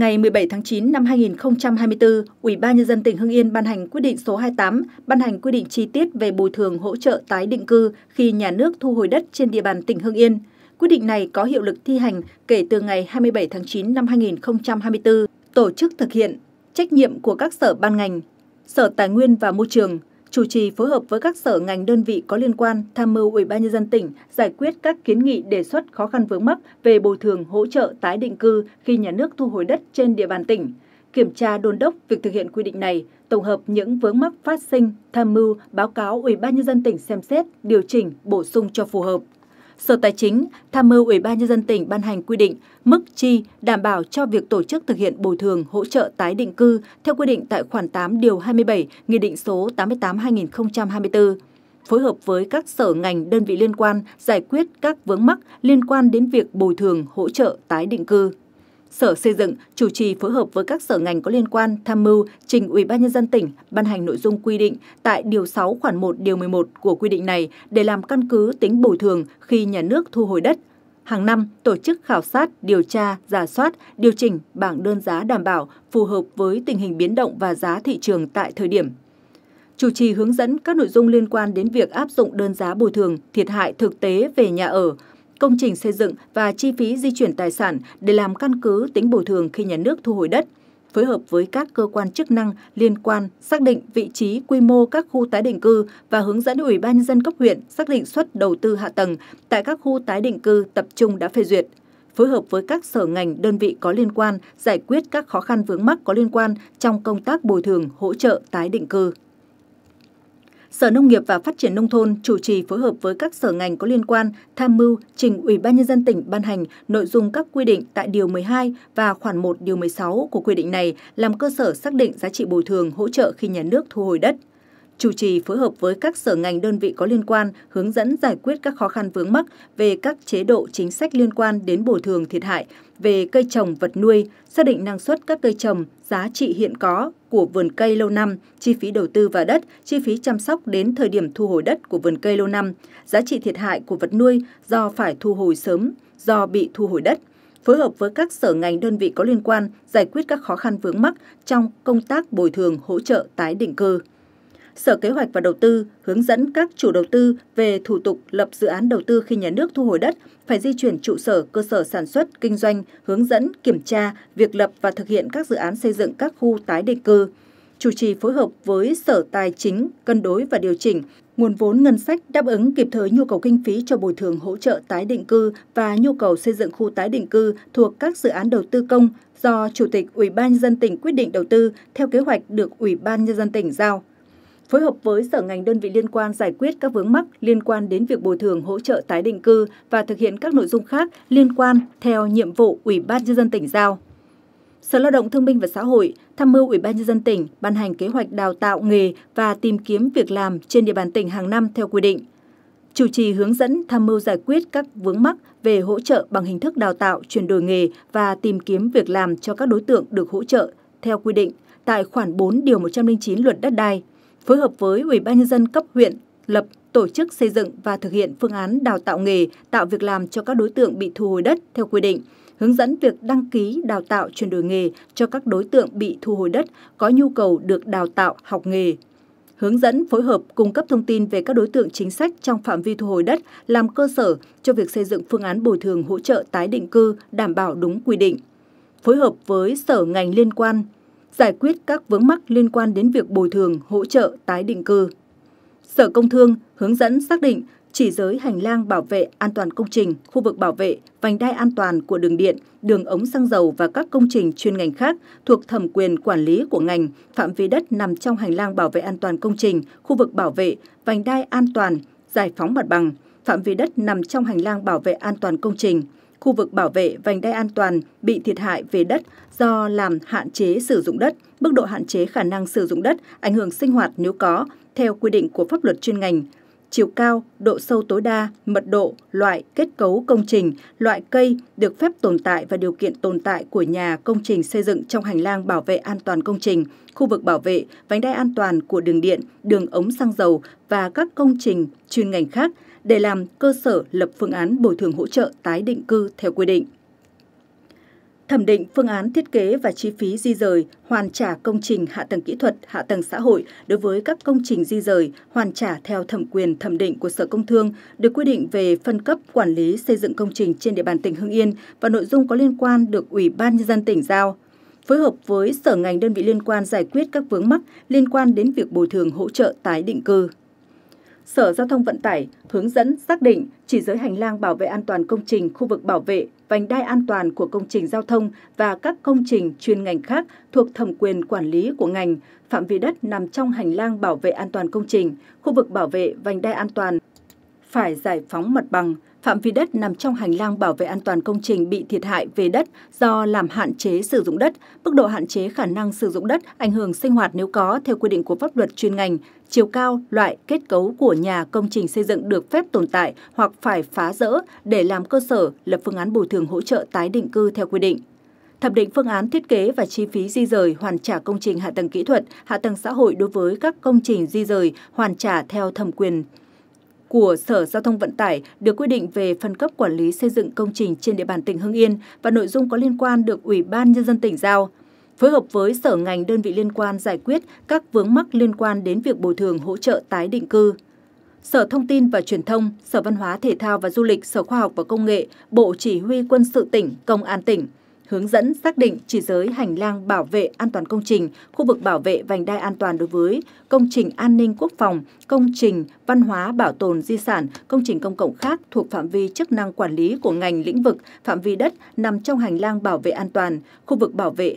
Ngày 17 tháng 9 năm 2024, Ủy ban nhân dân tỉnh Hưng Yên ban hành quyết định số 28, ban hành quy định chi tiết về bồi thường hỗ trợ tái định cư khi nhà nước thu hồi đất trên địa bàn tỉnh Hưng Yên. Quyết định này có hiệu lực thi hành kể từ ngày 27 tháng 9 năm 2024. Tổ chức thực hiện trách nhiệm của các sở ban ngành, Sở Tài nguyên và Môi trường, chủ trì phối hợp với các sở ngành đơn vị có liên quan tham mưu Ủy ban nhân dân tỉnh giải quyết các kiến nghị đề xuất khó khăn vướng mắc về bồi thường hỗ trợ tái định cư khi nhà nước thu hồi đất trên địa bàn tỉnh, kiểm tra đôn đốc việc thực hiện quy định này, tổng hợp những vướng mắc phát sinh, tham mưu báo cáo Ủy ban nhân dân tỉnh xem xét, điều chỉnh, bổ sung cho phù hợp. Sở Tài chính tham mưu Ủy ban nhân dân tỉnh ban hành quy định mức chi đảm bảo cho việc tổ chức thực hiện bồi thường hỗ trợ tái định cư theo quy định tại khoản 8 điều 27 Nghị định số 88/2024 phối hợp với các sở ngành, đơn vị liên quan giải quyết các vướng mắc liên quan đến việc bồi thường hỗ trợ tái định cư. Sở Xây dựng chủ trì phối hợp với các sở ngành có liên quan tham mưu trình Ủy ban nhân dân tỉnh ban hành nội dung quy định tại điều 6 khoản 1 điều 11 của quy định này để làm căn cứ tính bồi thường khi nhà nước thu hồi đất. Hàng năm, tổ chức khảo sát, điều tra, giả soát, điều chỉnh bảng đơn giá đảm bảo phù hợp với tình hình biến động và giá thị trường tại thời điểm chủ trì hướng dẫn các nội dung liên quan đến việc áp dụng đơn giá bồi thường thiệt hại thực tế về nhà ở, công trình xây dựng và chi phí di chuyển tài sản để làm căn cứ tính bồi thường khi nhà nước thu hồi đất, phối hợp với các cơ quan chức năng liên quan xác định vị trí, quy mô các khu tái định cư và hướng dẫn Ủy ban nhân dân cấp huyện xác định suất đầu tư hạ tầng tại các khu tái định cư tập trung đã phê duyệt, phối hợp với các sở ngành, đơn vị có liên quan giải quyết các khó khăn vướng mắc có liên quan trong công tác bồi thường, hỗ trợ tái định cư. Sở Nông nghiệp và Phát triển Nông thôn chủ trì phối hợp với các sở ngành có liên quan tham mưu trình Ủy ban Nhân dân tỉnh ban hành nội dung các quy định tại Điều 12 và khoản 1 Điều 16 của quy định này, làm cơ sở xác định giá trị bồi thường, hỗ trợ khi nhà nước thu hồi đất chủ trì phối hợp với các sở ngành đơn vị có liên quan hướng dẫn giải quyết các khó khăn vướng mắc về các chế độ chính sách liên quan đến bồi thường thiệt hại về cây trồng vật nuôi, xác định năng suất các cây trồng, giá trị hiện có của vườn cây lâu năm, chi phí đầu tư vào đất, chi phí chăm sóc đến thời điểm thu hồi đất của vườn cây lâu năm, giá trị thiệt hại của vật nuôi do phải thu hồi sớm, do bị thu hồi đất, phối hợp với các sở ngành đơn vị có liên quan giải quyết các khó khăn vướng mắc trong công tác bồi thường hỗ trợ tái định cư. Sở Kế hoạch và Đầu tư hướng dẫn các chủ đầu tư về thủ tục lập dự án đầu tư khi nhà nước thu hồi đất phải di chuyển trụ sở cơ sở sản xuất, kinh doanh, hướng dẫn, kiểm tra việc lập và thực hiện các dự án xây dựng các khu tái định cư. Chủ trì phối hợp với Sở Tài chính cân đối và điều chỉnh nguồn vốn ngân sách đáp ứng kịp thời nhu cầu kinh phí cho bồi thường hỗ trợ tái định cư và nhu cầu xây dựng khu tái định cư thuộc các dự án đầu tư công do Chủ tịch Ủy ban nhân dân tỉnh quyết định đầu tư theo kế hoạch được Ủy ban nhân dân tỉnh giao phối hợp với sở ngành đơn vị liên quan giải quyết các vướng mắc liên quan đến việc bồi thường hỗ trợ tái định cư và thực hiện các nội dung khác liên quan theo nhiệm vụ Ủy ban nhân dân tỉnh giao. Sở Lao động Thương binh và Xã hội tham mưu Ủy ban nhân dân tỉnh ban hành kế hoạch đào tạo nghề và tìm kiếm việc làm trên địa bàn tỉnh hàng năm theo quy định. Chủ trì hướng dẫn tham mưu giải quyết các vướng mắc về hỗ trợ bằng hình thức đào tạo, chuyển đổi nghề và tìm kiếm việc làm cho các đối tượng được hỗ trợ theo quy định tại khoản 4 điều 109 Luật đất đai phối hợp với Ủy ban nhân dân cấp huyện lập tổ chức xây dựng và thực hiện phương án đào tạo nghề, tạo việc làm cho các đối tượng bị thu hồi đất theo quy định, hướng dẫn việc đăng ký đào tạo chuyển đổi nghề cho các đối tượng bị thu hồi đất có nhu cầu được đào tạo học nghề. Hướng dẫn phối hợp cung cấp thông tin về các đối tượng chính sách trong phạm vi thu hồi đất làm cơ sở cho việc xây dựng phương án bồi thường hỗ trợ tái định cư đảm bảo đúng quy định. Phối hợp với sở ngành liên quan giải quyết các vướng mắc liên quan đến việc bồi thường, hỗ trợ tái định cư. Sở Công Thương hướng dẫn xác định chỉ giới hành lang bảo vệ an toàn công trình, khu vực bảo vệ, vành đai an toàn của đường điện, đường ống xăng dầu và các công trình chuyên ngành khác thuộc thẩm quyền quản lý của ngành, phạm vi đất nằm trong hành lang bảo vệ an toàn công trình, khu vực bảo vệ, vành đai an toàn, giải phóng mặt bằng, phạm vi đất nằm trong hành lang bảo vệ an toàn công trình, khu vực bảo vệ vành đai an toàn bị thiệt hại về đất do làm hạn chế sử dụng đất, mức độ hạn chế khả năng sử dụng đất, ảnh hưởng sinh hoạt nếu có, theo quy định của pháp luật chuyên ngành. Chiều cao, độ sâu tối đa, mật độ, loại, kết cấu công trình, loại cây được phép tồn tại và điều kiện tồn tại của nhà công trình xây dựng trong hành lang bảo vệ an toàn công trình, khu vực bảo vệ, vành đai an toàn của đường điện, đường ống xăng dầu và các công trình chuyên ngành khác – để làm cơ sở lập phương án bồi thường hỗ trợ tái định cư theo quy định. thẩm định phương án thiết kế và chi phí di rời, hoàn trả công trình hạ tầng kỹ thuật, hạ tầng xã hội đối với các công trình di rời, hoàn trả theo thẩm quyền thẩm định của Sở Công Thương được quy định về phân cấp quản lý xây dựng công trình trên địa bàn tỉnh Hưng Yên và nội dung có liên quan được Ủy ban nhân dân tỉnh giao phối hợp với sở ngành đơn vị liên quan giải quyết các vướng mắc liên quan đến việc bồi thường hỗ trợ tái định cư. Sở Giao thông Vận tải hướng dẫn xác định chỉ giới hành lang bảo vệ an toàn công trình, khu vực bảo vệ, vành đai an toàn của công trình giao thông và các công trình chuyên ngành khác thuộc thẩm quyền quản lý của ngành, phạm vi đất nằm trong hành lang bảo vệ an toàn công trình, khu vực bảo vệ, vành đai an toàn phải giải phóng mặt bằng, phạm vi đất nằm trong hành lang bảo vệ an toàn công trình bị thiệt hại về đất do làm hạn chế sử dụng đất, mức độ hạn chế khả năng sử dụng đất, ảnh hưởng sinh hoạt nếu có theo quy định của pháp luật chuyên ngành, chiều cao, loại, kết cấu của nhà công trình xây dựng được phép tồn tại hoặc phải phá rỡ để làm cơ sở lập phương án bồi thường hỗ trợ tái định cư theo quy định. Thẩm định phương án thiết kế và chi phí di rời hoàn trả công trình hạ tầng kỹ thuật, hạ tầng xã hội đối với các công trình di rời hoàn trả theo thẩm quyền của Sở Giao thông Vận tải được quy định về phân cấp quản lý xây dựng công trình trên địa bàn tỉnh Hưng Yên và nội dung có liên quan được Ủy ban Nhân dân tỉnh giao. Phối hợp với sở ngành đơn vị liên quan giải quyết các vướng mắc liên quan đến việc bồi thường hỗ trợ tái định cư. Sở Thông tin và Truyền thông, Sở Văn hóa Thể thao và Du lịch, Sở Khoa học và Công nghệ, Bộ Chỉ huy Quân sự tỉnh, Công an tỉnh – hướng dẫn xác định chỉ giới hành lang bảo vệ an toàn công trình, khu vực bảo vệ vành đai an toàn đối với công trình an ninh quốc phòng, công trình văn hóa bảo tồn di sản, công trình công cộng khác thuộc phạm vi chức năng quản lý của ngành lĩnh vực, phạm vi đất nằm trong hành lang bảo vệ an toàn, khu vực bảo vệ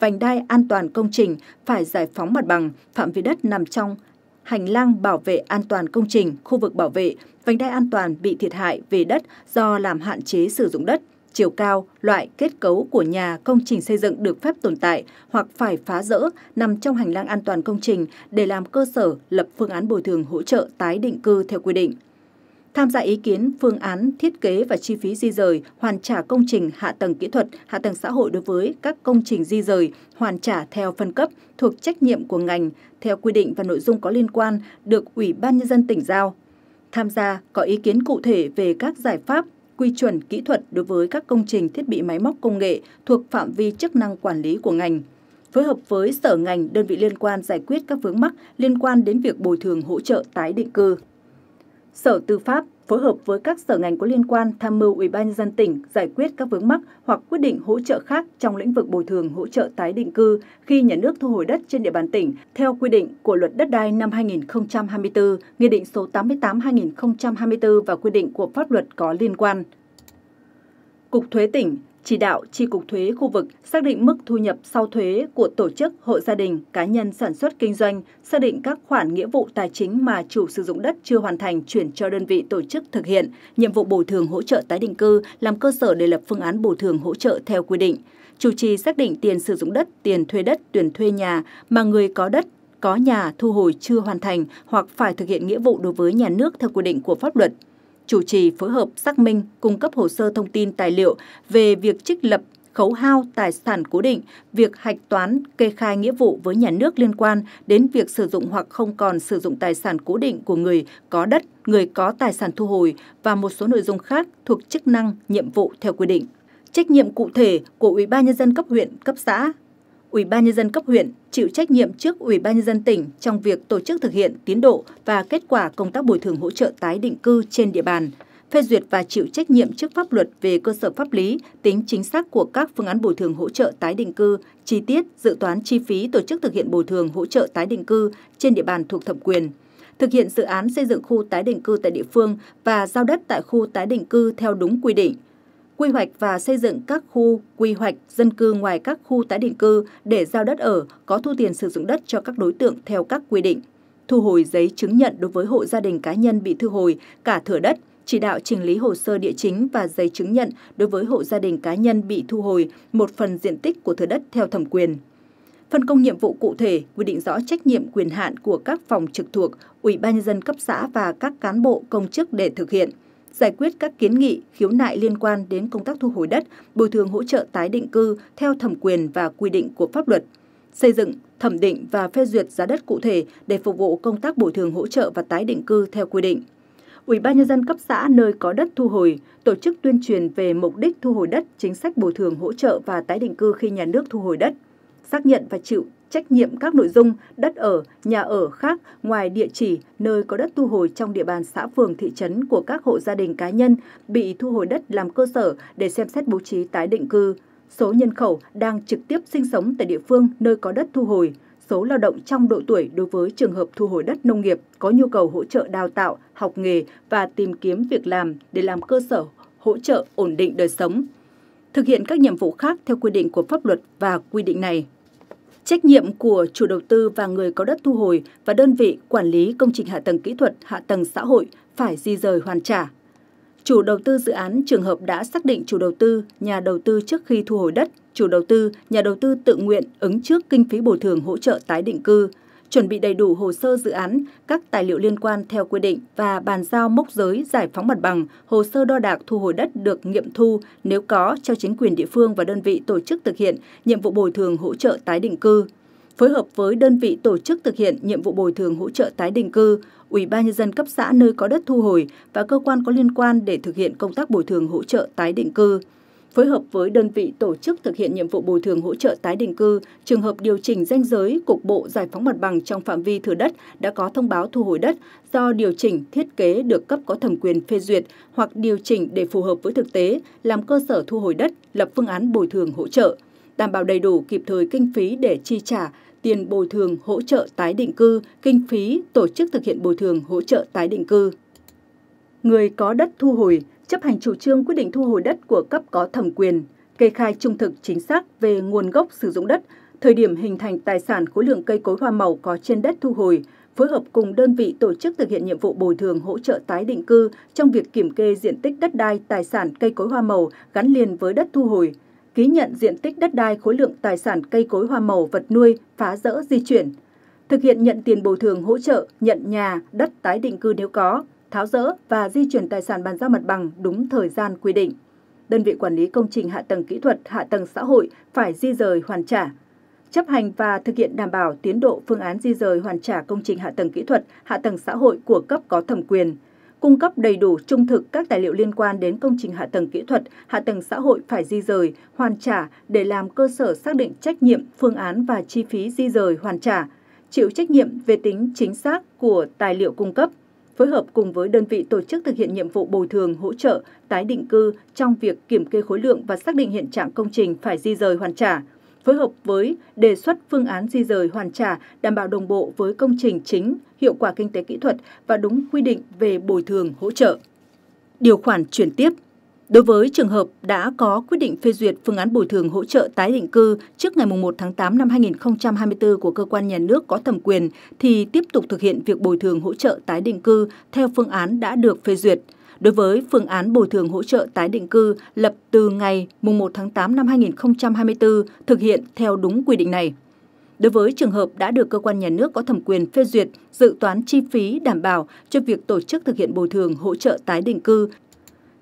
vành đai an toàn công trình phải giải phóng mặt bằng, phạm vi đất nằm trong hành lang bảo vệ an toàn công trình, khu vực bảo vệ, vành đai an toàn bị thiệt hại về đất do làm hạn chế sử dụng đất, chiều cao, loại, kết cấu của nhà công trình xây dựng được phép tồn tại hoặc phải phá rỡ nằm trong hành lang an toàn công trình để làm cơ sở lập phương án bồi thường hỗ trợ tái định cư theo quy định. Tham gia ý kiến phương án thiết kế và chi phí di rời, hoàn trả công trình hạ tầng kỹ thuật, hạ tầng xã hội đối với các công trình di rời, hoàn trả theo phân cấp thuộc trách nhiệm của ngành theo quy định và nội dung có liên quan được Ủy ban nhân dân tỉnh giao. Tham gia có ý kiến cụ thể về các giải pháp quy chuẩn kỹ thuật đối với các công trình thiết bị máy móc công nghệ thuộc phạm vi chức năng quản lý của ngành, phối hợp với sở ngành, đơn vị liên quan giải quyết các vướng mắc liên quan đến việc bồi thường hỗ trợ tái định cư. Sở Tư pháp phối hợp với các sở ngành có liên quan tham mưu Ủy ban nhân dân tỉnh giải quyết các vướng mắc hoặc quyết định hỗ trợ khác trong lĩnh vực bồi thường hỗ trợ tái định cư khi nhà nước thu hồi đất trên địa bàn tỉnh theo quy định của Luật đất đai năm 2024, Nghị định số 88/2024 và quy định của pháp luật có liên quan. Cục Thuế tỉnh chỉ đạo Tri Cục Thuế khu vực xác định mức thu nhập sau thuế của tổ chức, hộ gia đình, cá nhân sản xuất kinh doanh, xác định các khoản nghĩa vụ tài chính mà chủ sử dụng đất chưa hoàn thành chuyển cho đơn vị tổ chức thực hiện, nhiệm vụ bồi thường hỗ trợ tái định cư làm cơ sở để lập phương án bồi thường hỗ trợ theo quy định. Chủ trì xác định tiền sử dụng đất, tiền thuê đất, tiền thuê nhà mà người có đất có nhà thu hồi chưa hoàn thành hoặc phải thực hiện nghĩa vụ đối với nhà nước theo quy định của pháp luật chủ trì phối hợp xác minh, cung cấp hồ sơ thông tin tài liệu về việc trích lập khấu hao tài sản cố định, việc hạch toán, kê khai nghĩa vụ với nhà nước liên quan đến việc sử dụng hoặc không còn sử dụng tài sản cố định của người có đất, người có tài sản thu hồi và một số nội dung khác thuộc chức năng, nhiệm vụ theo quy định. Trách nhiệm cụ thể của Ủy ban nhân dân cấp huyện, cấp xã Ủy ban nhân dân cấp huyện chịu trách nhiệm trước Ủy ban nhân dân tỉnh trong việc tổ chức thực hiện tiến độ và kết quả công tác bồi thường hỗ trợ tái định cư trên địa bàn, phê duyệt và chịu trách nhiệm trước pháp luật về cơ sở pháp lý, tính chính xác của các phương án bồi thường hỗ trợ tái định cư, chi tiết, dự toán chi phí tổ chức thực hiện bồi thường hỗ trợ tái định cư trên địa bàn thuộc thẩm quyền thực hiện dự án xây dựng khu tái định cư tại địa phương và giao đất tại khu tái định cư theo đúng quy định – quy hoạch và xây dựng các khu quy hoạch dân cư ngoài các khu tái định cư để giao đất ở, có thu tiền sử dụng đất cho các đối tượng theo các quy định. Thu hồi giấy chứng nhận đối với hộ gia đình cá nhân bị thu hồi cả thửa đất, chỉ đạo chỉnh lý hồ sơ địa chính và giấy chứng nhận đối với hộ gia đình cá nhân bị thu hồi một phần diện tích của thửa đất theo thẩm quyền. Phân công nhiệm vụ cụ thể, quy định rõ trách nhiệm quyền hạn của các phòng trực thuộc, Ủy ban nhân dân cấp xã và các cán bộ công chức để thực hiện giải quyết các kiến nghị, khiếu nại liên quan đến công tác thu hồi đất, bồi thường hỗ trợ tái định cư theo thẩm quyền và quy định của pháp luật, xây dựng, thẩm định và phê duyệt giá đất cụ thể để phục vụ công tác bồi thường hỗ trợ và tái định cư theo quy định. Ủy ban nhân dân cấp xã nơi có đất thu hồi tổ chức tuyên truyền về mục đích thu hồi đất, chính sách bồi thường hỗ trợ và tái định cư khi nhà nước thu hồi đất, xác nhận và chịu trách nhiệm các nội dung đất ở, nhà ở khác ngoài địa chỉ nơi có đất thu hồi trong địa bàn xã phường thị trấn của các hộ gia đình cá nhân bị thu hồi đất làm cơ sở để xem xét bố trí tái định cư. Số nhân khẩu đang trực tiếp sinh sống tại địa phương nơi có đất thu hồi, số lao động trong độ tuổi đối với trường hợp thu hồi đất nông nghiệp có nhu cầu hỗ trợ đào tạo, học nghề và tìm kiếm việc làm để làm cơ sở hỗ trợ ổn định đời sống. Thực hiện các nhiệm vụ khác theo quy định của pháp luật và quy định này. Trách nhiệm của chủ đầu tư và người có đất thu hồi và đơn vị quản lý công trình hạ tầng kỹ thuật, hạ tầng xã hội phải di rời hoàn trả. Chủ đầu tư dự án trường hợp đã xác định chủ đầu tư, nhà đầu tư trước khi thu hồi đất, chủ đầu tư, nhà đầu tư tự nguyện ứng trước kinh phí bồi thường hỗ trợ tái định cư, chuẩn bị đầy đủ hồ sơ dự án, các tài liệu liên quan theo quy định và bàn giao mốc giới giải phóng mặt bằng, hồ sơ đo đạc thu hồi đất được nghiệm thu nếu có cho chính quyền địa phương và đơn vị tổ chức thực hiện nhiệm vụ bồi thường hỗ trợ tái định cư. Phối hợp với đơn vị tổ chức thực hiện nhiệm vụ bồi thường hỗ trợ tái định cư, Ủy ban nhân dân cấp xã nơi có đất thu hồi và cơ quan có liên quan để thực hiện công tác bồi thường hỗ trợ tái định cư phối hợp với đơn vị tổ chức thực hiện nhiệm vụ bồi thường hỗ trợ tái định cư, trường hợp điều chỉnh danh giới cục bộ giải phóng mặt bằng trong phạm vi thửa đất đã có thông báo thu hồi đất do điều chỉnh thiết kế được cấp có thẩm quyền phê duyệt hoặc điều chỉnh để phù hợp với thực tế, làm cơ sở thu hồi đất, lập phương án bồi thường hỗ trợ, đảm bảo đầy đủ kịp thời kinh phí để chi trả tiền bồi thường hỗ trợ tái định cư, kinh phí tổ chức thực hiện bồi thường hỗ trợ tái định cư. Người có đất thu hồi chấp hành chủ trương quyết định thu hồi đất của cấp có thẩm quyền, kê khai trung thực chính xác về nguồn gốc sử dụng đất, thời điểm hình thành tài sản khối lượng cây cối hoa màu có trên đất thu hồi, phối hợp cùng đơn vị tổ chức thực hiện nhiệm vụ bồi thường hỗ trợ tái định cư trong việc kiểm kê diện tích đất đai, tài sản cây cối hoa màu gắn liền với đất thu hồi, ký nhận diện tích đất đai khối lượng tài sản cây cối hoa màu vật nuôi phá rỡ di chuyển, thực hiện nhận tiền bồi thường hỗ trợ, nhận nhà, đất tái định cư nếu có, tháo rỡ và di chuyển tài sản bàn giao mặt bằng đúng thời gian quy định. Đơn vị quản lý công trình hạ tầng kỹ thuật, hạ tầng xã hội phải di rời hoàn trả. Chấp hành và thực hiện đảm bảo tiến độ phương án di rời hoàn trả công trình hạ tầng kỹ thuật, hạ tầng xã hội của cấp có thẩm quyền, cung cấp đầy đủ trung thực các tài liệu liên quan đến công trình hạ tầng kỹ thuật, hạ tầng xã hội phải di rời, hoàn trả để làm cơ sở xác định trách nhiệm, phương án và chi phí di rời hoàn trả, chịu trách nhiệm về tính chính xác của tài liệu cung cấp, phối hợp cùng với đơn vị tổ chức thực hiện nhiệm vụ bồi thường, hỗ trợ, tái định cư trong việc kiểm kê khối lượng và xác định hiện trạng công trình phải di rời hoàn trả, phối hợp với đề xuất phương án di rời hoàn trả đảm bảo đồng bộ với công trình chính, hiệu quả kinh tế kỹ thuật và đúng quy định về bồi thường hỗ trợ. Điều khoản chuyển tiếp Đối với trường hợp đã có quyết định phê duyệt phương án bồi thường hỗ trợ tái định cư trước ngày 1 tháng 8 năm 2024 của cơ quan nhà nước có thẩm quyền thì tiếp tục thực hiện việc bồi thường hỗ trợ tái định cư theo phương án đã được phê duyệt. Đối với phương án bồi thường hỗ trợ tái định cư lập từ ngày 1 tháng 8 năm 2024 thực hiện theo đúng quy định này. Đối với trường hợp đã được cơ quan nhà nước có thẩm quyền phê duyệt, dự toán chi phí đảm bảo cho việc tổ chức thực hiện bồi thường hỗ trợ tái định cư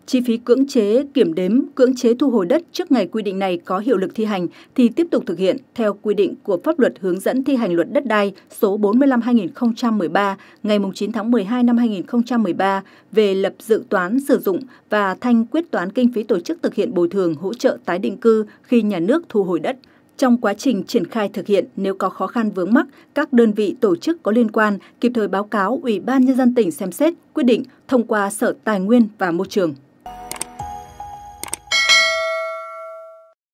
chi phí cưỡng chế, kiểm đếm, cưỡng chế thu hồi đất trước ngày quy định này có hiệu lực thi hành thì tiếp tục thực hiện theo quy định của pháp luật hướng dẫn thi hành luật đất đai số 45-2013 ngày 9 tháng 12 năm 2013 về lập dự toán sử dụng và thanh quyết toán kinh phí tổ chức thực hiện bồi thường hỗ trợ tái định cư khi nhà nước thu hồi đất. Trong quá trình triển khai thực hiện, nếu có khó khăn vướng mắc, các đơn vị tổ chức có liên quan kịp thời báo cáo Ủy ban Nhân dân tỉnh xem xét, quyết định thông qua Sở Tài nguyên và Môi trường.